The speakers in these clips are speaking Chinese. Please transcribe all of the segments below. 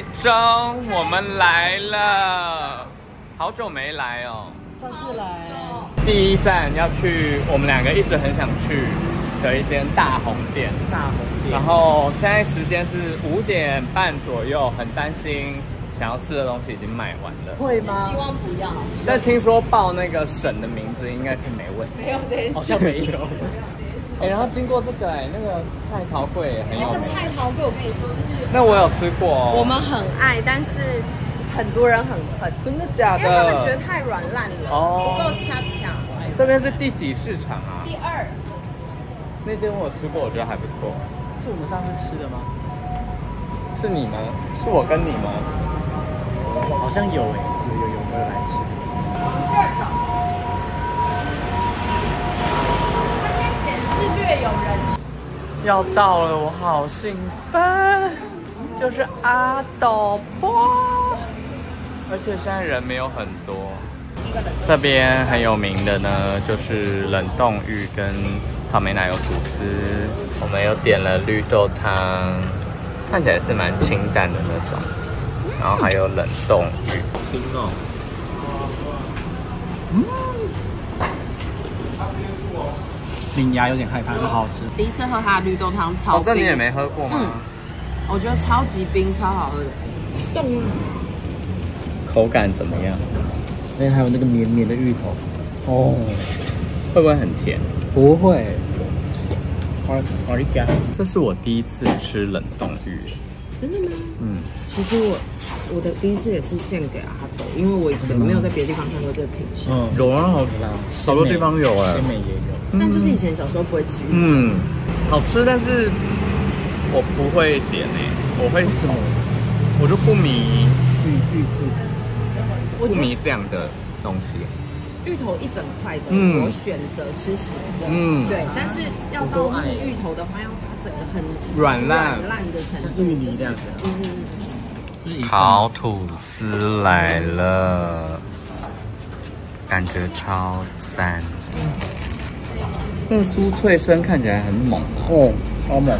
台中，我们来了，好久没来哦。上次来，第一站要去我们两个一直很想去的一间大红店，大红店，然后现在时间是五点半左右，很担心想要吃的东西已经卖完了。会吗？希望不要，但听说报那个省的名字应该是没问题。没有这件好。像没有。哎、然后经过这个、哎，那个菜桃柜也很有那个。菜桃柜，我跟你说，就是那我有吃过、哦。我们很爱，但是很多人很恨，真的假的因为他们觉？得太软烂了，哦不够恰恰。这边是第几市场啊？第二，那间我吃过，我觉得还不错。是我们上次吃的吗？是你吗？是我跟你吗？好像有诶，有有有，我有来吃。它现在显要到了，我好兴奋！就是阿斗波，而且现在人没有很多。这边很有名的呢，就是冷冻芋跟草莓奶油吐司。我们又点了绿豆汤，看起来是蛮清淡的那种。然后还有冷冻芋，冰哦。嗯。牙有点害怕，但好好吃。第一次喝它的绿豆汤，超哦，这你冰，也没喝过吗？我觉得超级冰，超好喝的。送啊！口感怎么样？而且还有那个绵绵的芋头。哦，会不会很甜？不会。好，好一干。这是我第一次吃冷冻芋。真的吗？嗯，其实我我的第一次也是献给阿斗，因为我以前没有在别的地方看过这个品相，嗯，有啊，好好多地方有哎北美也有。但就是以前小时候不会吃。嗯，好吃，但是我不会点哎、我会什么？我就不迷芋芋制。不迷这样的东西。芋头一整块的，嗯我选择吃咸的，嗯对。但是要到蜜芋头的话，要把整个很软烂烂的程度，芋泥这样子。嗯，就是一烤吐司来了，感觉超赞。那个酥脆声看起来很猛啊！哦，超猛。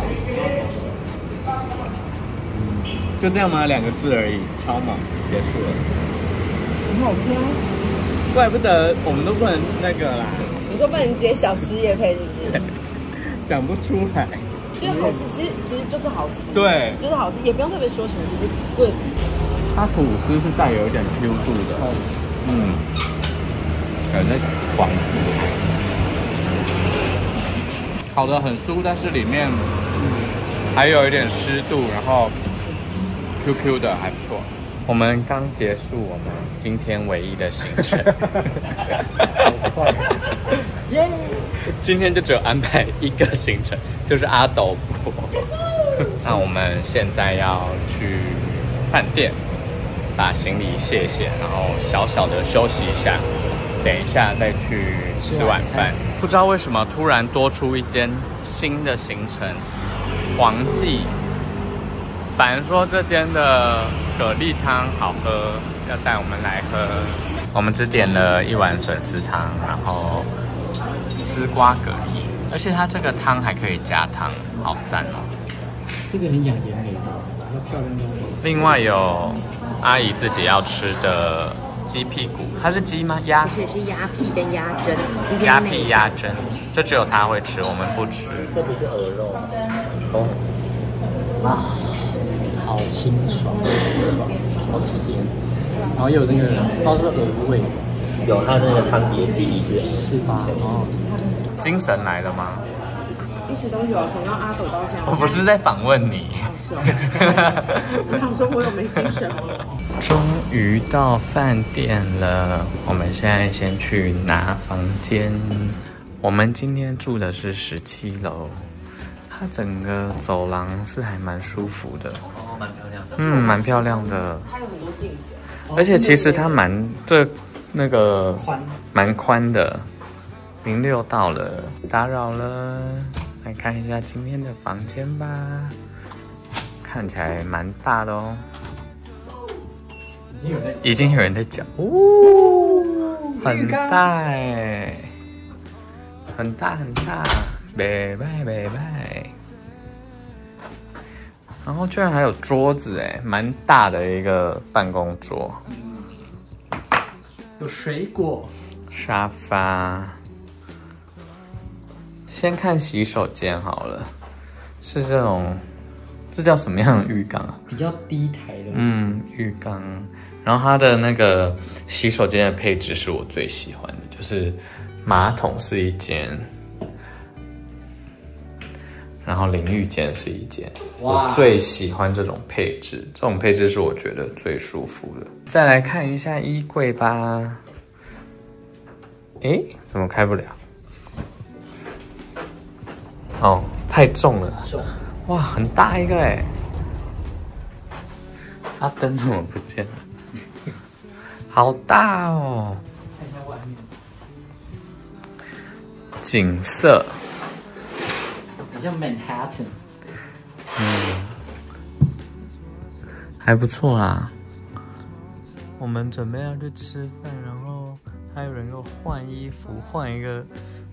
就这样吗？两个字而已，超猛，结束了。很好吃啊。怪不得我们都不能那个啦，你说不能接小吃也可以，是不是？讲不出来。就是好吃，其实其实就是好吃，对，就是好吃，也不用特别说什么，就是 good。它吐司是带有一点 Q 度的，嗯，感觉黄烤的很酥，但是里面还有一点湿度，然后 QQ 的还不错。我们刚结束我们今天唯一的行程，耶！今天就只有安排一个行程，就是阿斗坡。那我们现在要去饭店把行李卸卸，然后小小的休息一下，等一下再去吃晚饭。不知道为什么突然多出一间新的行程，黄记。反正说这间的蛤蜊汤好喝，要带我们来喝。我们只点了一碗笋丝汤，然后丝瓜蛤蜊，而且它这个汤还可以加汤，好赞哦！这个很养颜美，比较漂亮的。另外有阿姨自己要吃的鸡屁股，它是鸡吗？鸭？这是鸭屁跟鸭胗，鸭屁鸭胗，这只有她会吃，我们不吃。这不是鹅肉。哦。啊，好清爽，好咸，然后又有那个不知道是不是鹅味，有它那个汤底的基底是是吧？哦，精神来了吗？一直都有啊，从到阿斗到现在。我不是在访问你。是哦我想说我有没精神了。终于到饭店了，我们现在先去拿房间。我们今天住的是十七楼，它整个走廊是还蛮舒服的，哦，蛮漂亮的。嗯，蛮漂亮的，它有很多镜子，而且其实它蛮这那个宽，蛮宽的。零六到了，打扰了，来看一下今天的房间吧，看起来蛮大的哦。已经有在已经有人在讲，哦，很大哎，很大很大，拜拜拜拜。然后居然还有桌子哎，蛮大的一个办公桌，有水果，沙发。先看洗手间好了，是这种，这叫什么样的浴缸啊？比较低台的，嗯，浴缸。然后它的那个洗手间的配置是我最喜欢的，就是马桶是一间，然后淋浴间是一间。我最喜欢这种配置，这种配置是我觉得最舒服的。再来看一下衣柜吧。诶，怎么开不了？哦，太重了。重，哇，很大一个哎！它灯怎么不见了？好大哦！看一下外面，景色，很像 Manhattan，还不错啦。我们准备要去吃饭，然后还有人给我换衣服，换一个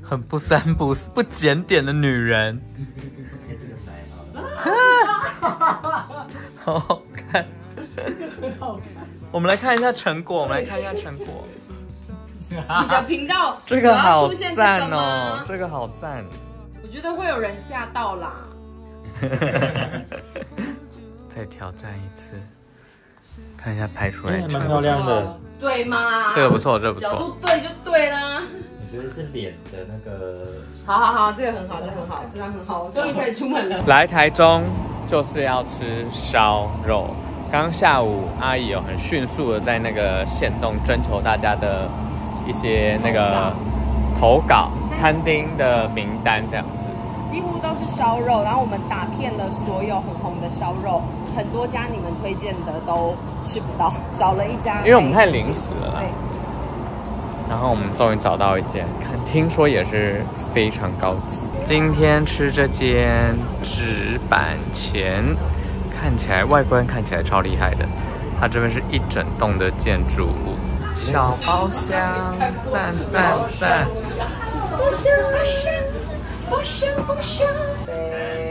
很不三不四、不检点的女人，好好看。我们来看一下成果，我们来看一下成果。你的频道这个好赞哦，这个好赞。我觉得会有人吓到啦。再挑战一次，看一下拍出来哎，。蛮漂亮的。对吗？这个不错，这个不错角。度对就对啦。我觉得是脸的那个，好好好，这个很好，这个很好，真的很好，我终于可以出门了。来台中就是要吃烧肉。刚下午阿姨有很迅速的在那个线动征求大家的一些那个投稿餐厅的名单这样都是烧肉，然后我们打遍了所有很红的烧肉，很多家你们推荐的都吃不到，找了一家，因为我们太临时了啦对，然后我们终于找到一间，看听说也是非常高级。今天吃这间纸板前，看起来外观看起来超厉害的。它这边是一整栋的建筑物，小包厢，赞赞赞！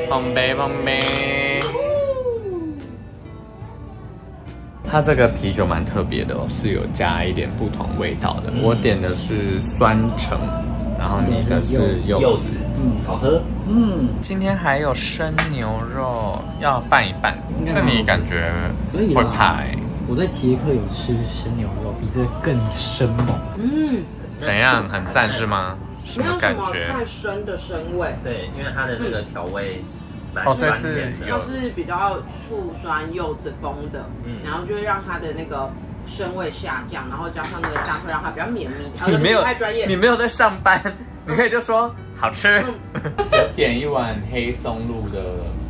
碰杯碰杯。它这个啤酒蛮特别的哦，是有加一点不同味道的。我点的是酸橙，然后你的是柚子。柚子，嗯，好喝。嗯，今天还有生牛肉要拌一拌，这你感觉会怕哎、我在捷克有吃生牛肉，比这个更生猛。嗯，怎样？很赞是吗？什么感觉？太深的生味，对，因为它的这个调味蛮酸是甜的。有就是比较醋酸柚子风的，嗯然后就会让它的那个生味下降，然后加上那个酱会让它比较绵密。啊你没有太专业，你没有在上班，你可以就说好吃。我点一碗黑松露的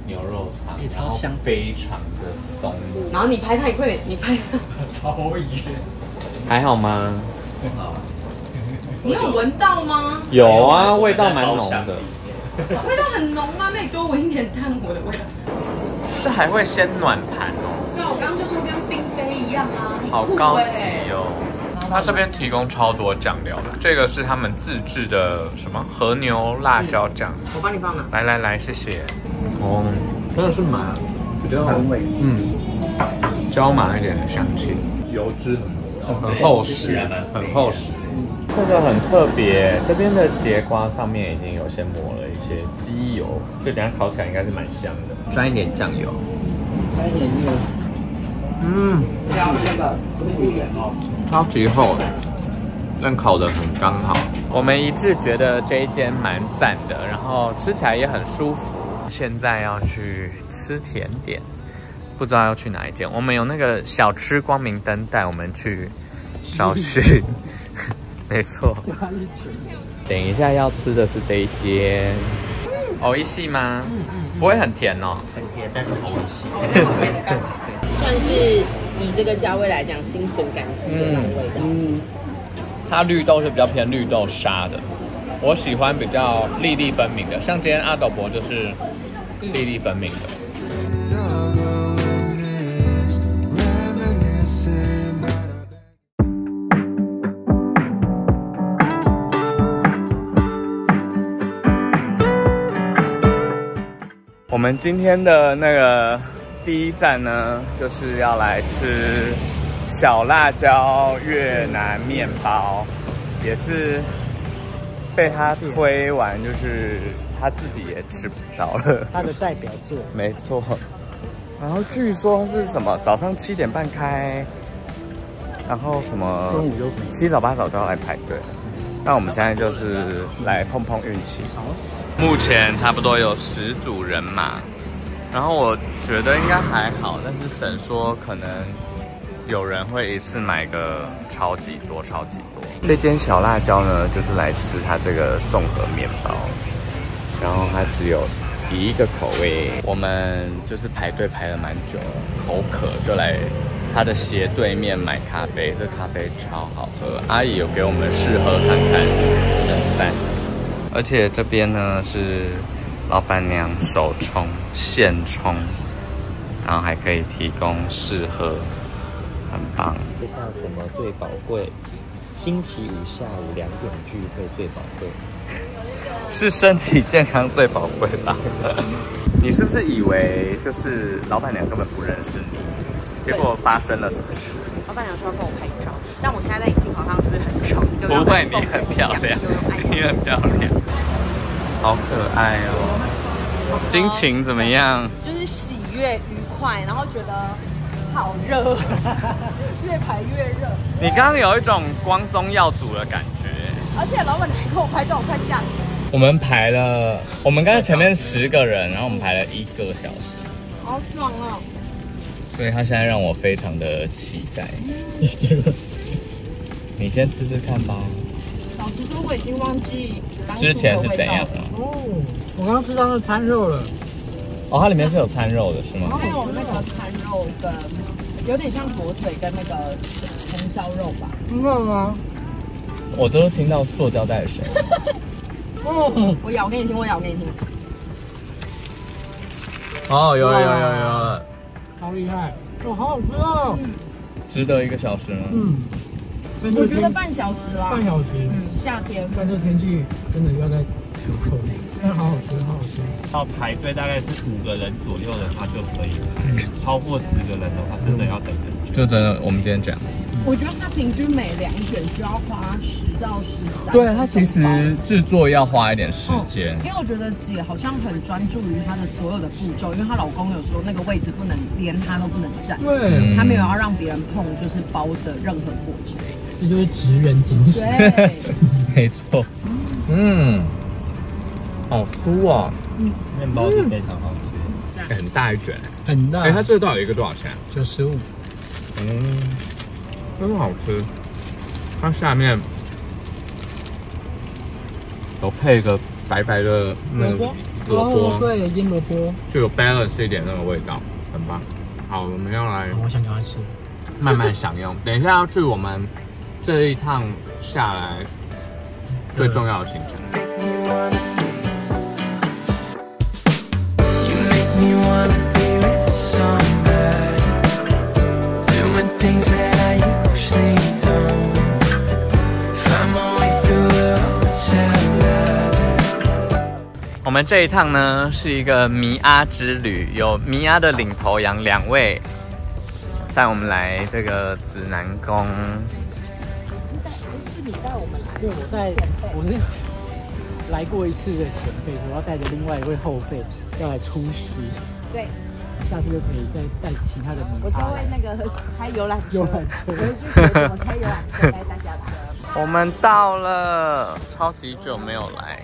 牛肉汤，欸超香非常的松露，然后你拍它，你快点，你拍它，超远，还好吗？你有闻到吗？有啊，味道蛮浓的。味道很浓吗，那你多闻一点炭火的味道。是还会先暖盘哦，对啊，我刚刚就说跟冰杯一样啊，好高欸级哦。它这边提供超多酱料的，这个是他们自制的什么和牛辣椒酱。我帮你放了。来来来，谢谢。哦，真的是蛮比较风味嗯，椒麻一点的香气，油脂很很厚实，很厚实。这个很特别，这边的节瓜上面已经有先抹了一些鸡油，所以等下烤起来应该是蛮香的。沾一点酱油，沾一点那个嗯，这个不远哦。超级厚的，但烤的很刚好。我们一致觉得这一间蛮赞的，然后吃起来也很舒服。现在要去吃甜点，不知道要去哪一间。我们有那个小吃光明灯带我们去找寻，没错。等一下要吃的是这一间，藕一系吗？不会很甜哦。很甜，但是好一系。算是以这个价位来讲，心存感激的那种味道。嗯，它绿豆是比较偏绿豆沙的，我喜欢比较粒粒分明的，像今天阿斗伯就是粒粒分明的。们今天的那个第一站呢，就是要来吃小辣椒越南面包，也是被他推完，就是他自己也吃不到了。他的代表作，没错。然后据说是什么早上七点半开，然后什么中午又七早八早都要来排队。那我们现在就是来碰碰运气。好，目前差不多有十组人马，然后我觉得应该还好，但是神说可能有人会一次买个超级多、超级多。这间小辣椒呢，就是来吃它这个综合面包，然后它只有一个口味。我们就是排队排了蛮久了，口渴就来它的斜对面买咖啡，这咖啡超好喝，阿姨有给我们试喝看看，很赞。而且这边呢是老板娘手冲现冲，然后还可以提供试喝，很棒。介绍什么最宝贵？星期五下午两点聚会最宝贵。是身体健康最宝贵吧？你是不是以为就是老板娘根本不认识你？结果发生了什么事？老板娘说要跟我拍照，但我现在在镜头上是不是很丑？不会，你很漂亮，你很漂亮，好可爱哦。心情怎么样？就是喜悦愉快，然后觉得好热，越排越热，你刚刚有一种光宗耀祖的感觉。而且老板娘还跟我拍照，我快吓死了，我们排了，我们刚才前面十个人，然后我们排了一个小时，好爽哦！所以他现在让我非常的期待。你先吃吃看吧。老实说，我已经忘记之前是怎样的？哦，我刚刚吃到那餐肉了，哦，它里面是有餐肉的，是吗？还有那个餐肉跟有点像火腿跟那个红烧肉吧。很好吗？我都听到塑胶袋的声音。哦，我咬给你听，我咬给你听。哦，有有有有有，好厉害，哦，好好吃哦，值得一个小时吗？嗯，我觉得半小时啦，半小时，嗯，夏天但这天气真的要在折扣内，但好好吃，好好吃。到排队大概是五个人左右的话就可以了，超过十个人的话真的要等很久。就真的，我们今天这样。我觉得它平均每两卷需要花十到十三。对，它其实制作要花一点时间因。为我觉得姐好像很专注于她的所有的步骤，因为她老公有说那个位置不能连她都不能站，对，她没有要让别人碰，就是包的任何过程。这就是职人精神。对，没错。嗯，好酥啊！面包是非常好吃，很大一卷。很大，哎，它这个到底一个多少钱？九十五，嗯，真好吃。它下面有配一个白白的那个萝卜，哦对，腌萝卜，就有 balance 一点那个味道，很棒。好，我们要来我想赶快吃。慢慢享用。等一下要去我们这一趟下来最重要的行程。You make me wanna be with somebody Doing things that I usually don't Find my way through the hotel lobby 我们这一趟呢是一个弥阿之旅，有弥阿的领头羊两位带我们来这个指南宫。是你带我们来？对，我带，我是来过一次的前辈，说要带着另外一位后辈要来出师，对，下次就可以再带其他的名我就。会那个开游览车，游览车我开游览车带大家的。我们到了，超级久没有来，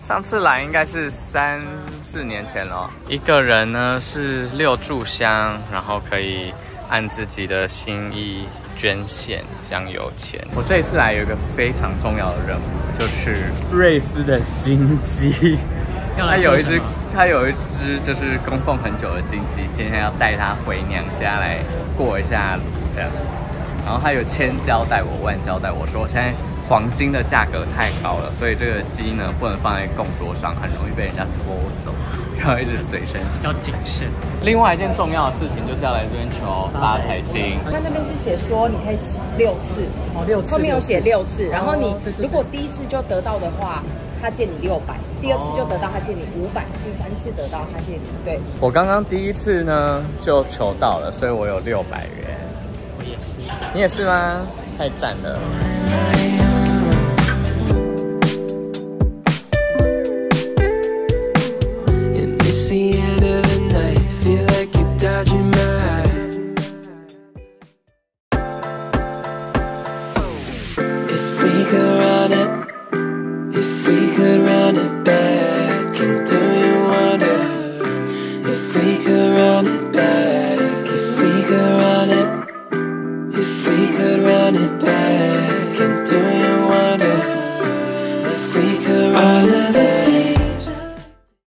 上次来应该是三四年前了。一个人呢是六炷香，然后可以按自己的心意捐献香油钱。我这一次来有一个非常重要的任务，就是瑞斯的金鸡。要它有一只来做什么，它有一只就是供奉很久的金鸡，今天要带它回娘家来过一下炉这样。然后他有千交代我，万交代我说，我现在黄金的价格太高了，所以这个鸡呢不能放在供桌上，很容易被人家偷走，然后一直随身携要谨慎。另外一件重要的事情就是要来这边求发财金。它那边是写说你可以洗六次，哦，六次。后面有写六次，然后你如果第一次就得到的话，他借你六百，第二次就得到他借你五百，第三次得到他借你对。我刚刚第一次呢就求到了，所以我有六百元。我也是。你也是吗？太赞了